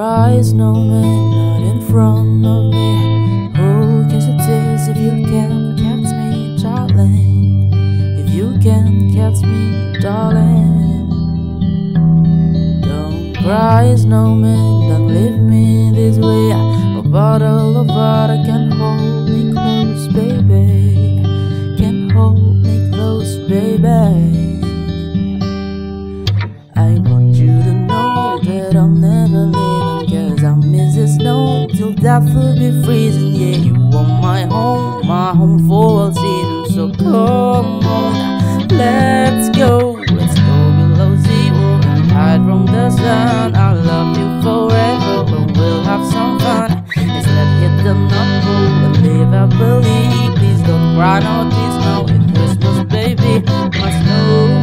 cry, snowman, not in front of me. Who can see tears if you can catch me, darling? If you can catch me, darling. Don't cry, snowman, don't leave me this way. A bottle of water snow till death will be freezing. Yeah, you are my home, my home for all seasons. So come on, let's go. Let's go below zero and hide from the sun. I love you forever and we'll have some fun. Let's let hit the number and live happily. Please don't cry, no, please no. It's Christmas, baby, my snowman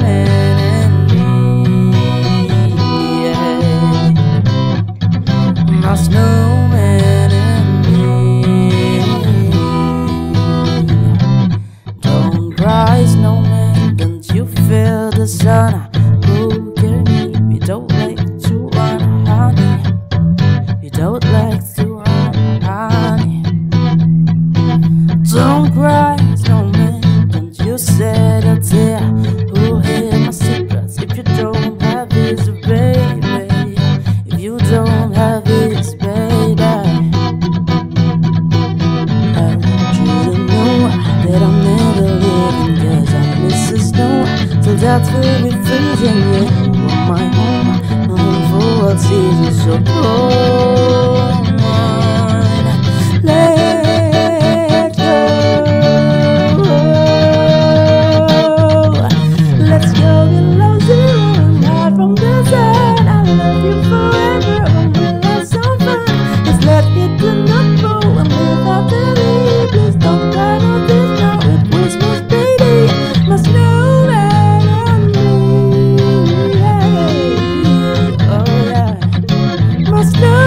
sun? Who can me? We don't like to run, honey. We don't like to run, honey. Don't cry, snowman. Don't you shed that's will be freezing. Yeah, my home, my home for all seasons. So cold. No